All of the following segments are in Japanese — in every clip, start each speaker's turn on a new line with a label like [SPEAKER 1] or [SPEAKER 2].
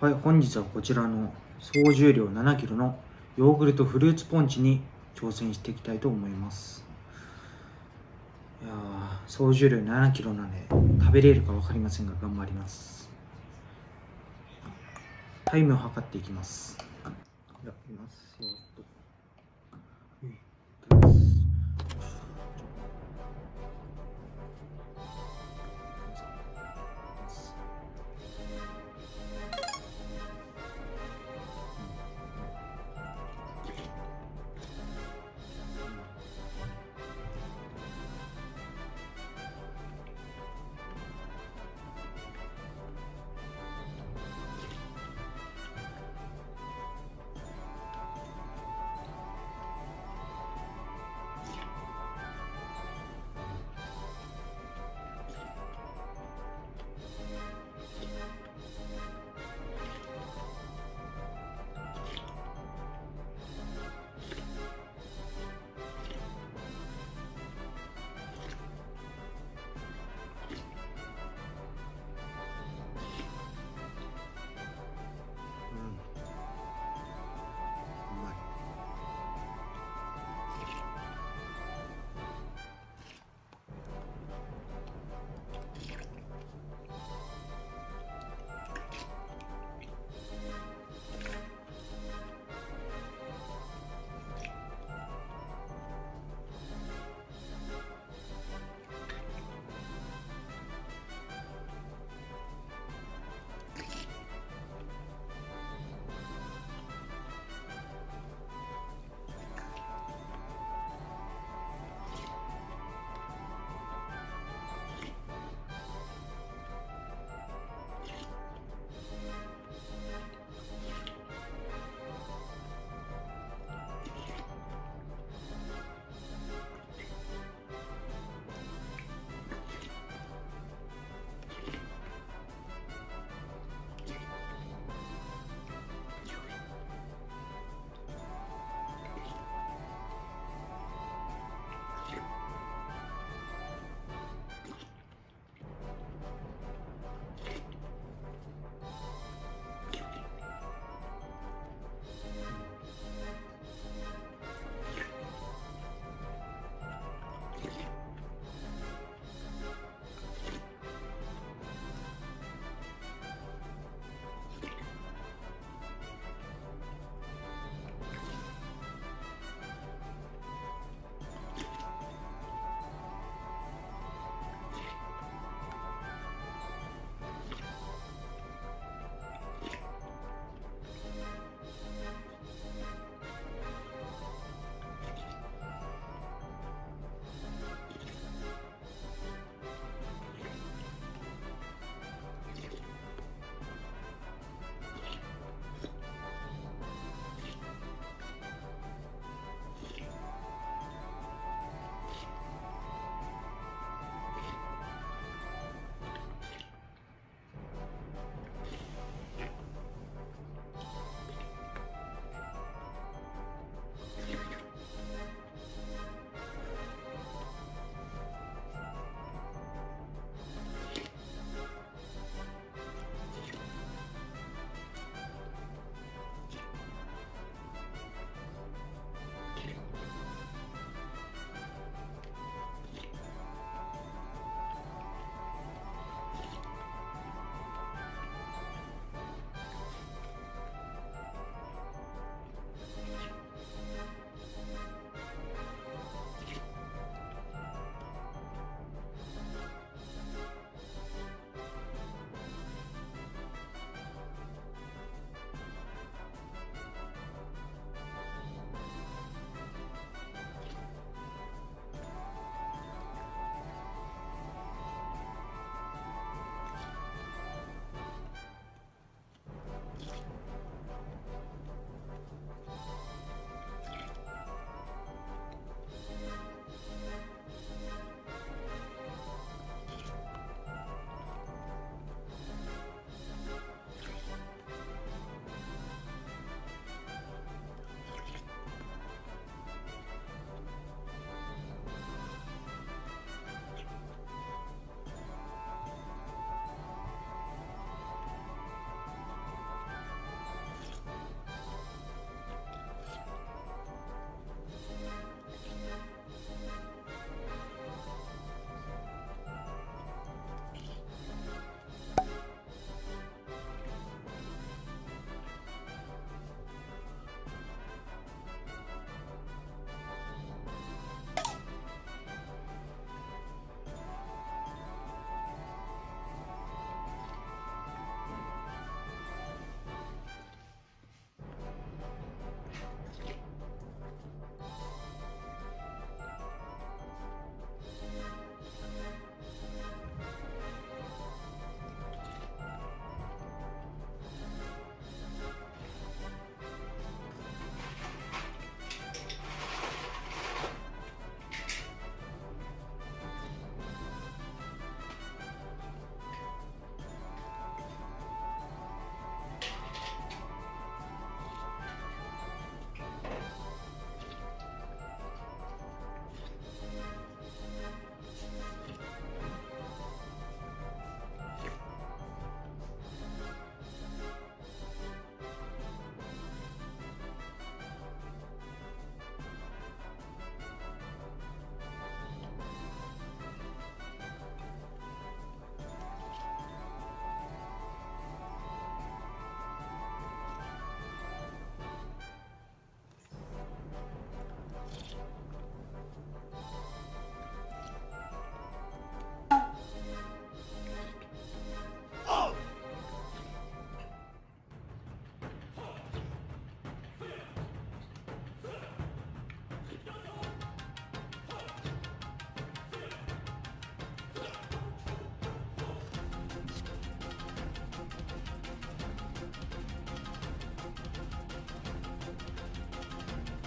[SPEAKER 1] はい、本日はこちらの総重量 7kg のヨーグルトフルーツポンチに挑戦していきたいと思います。いや総重量 7kg なんで食べれるか分かりませんが頑張ります。タイムを測っていきます。やってみます。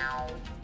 [SPEAKER 1] Ow.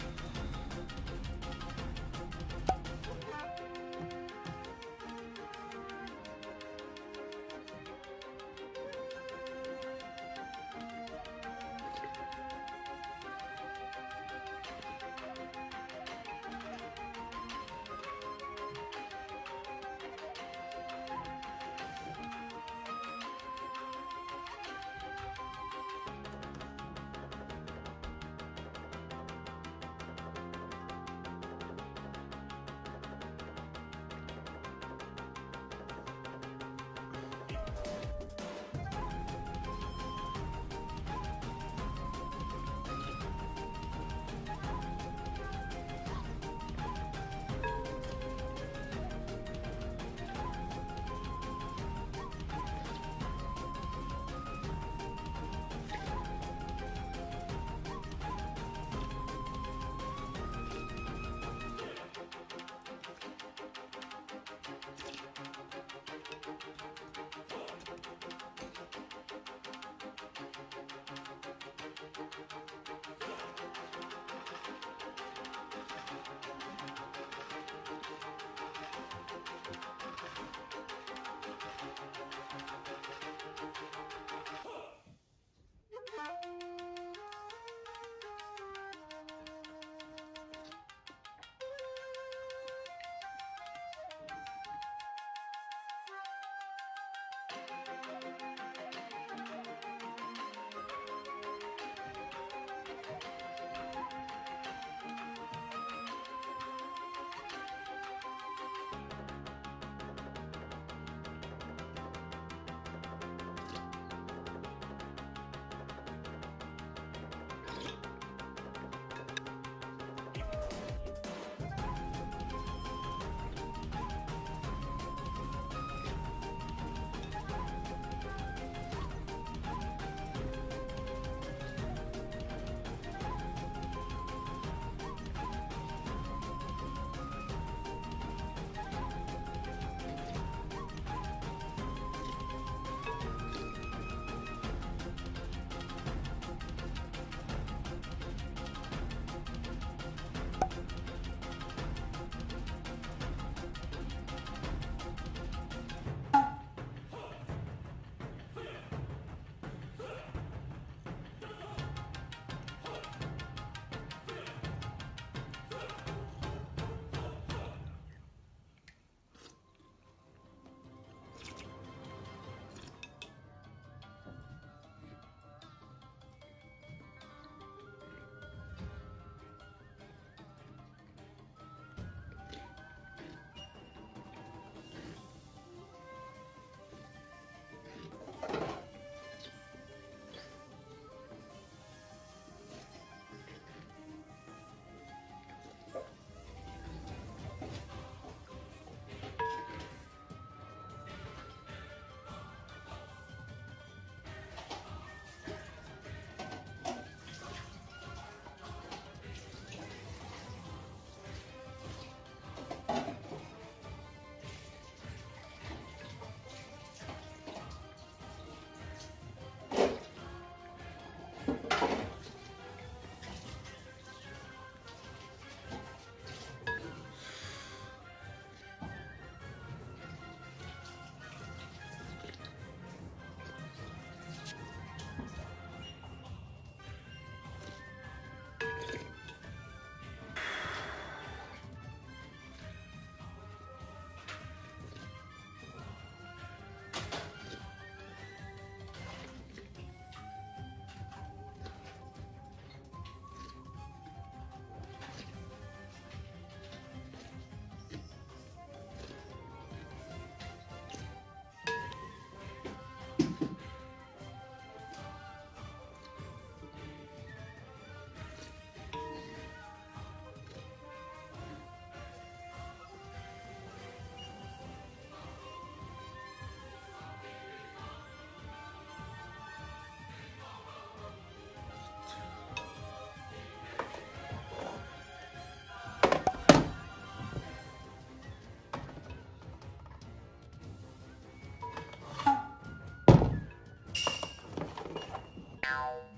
[SPEAKER 1] Bye.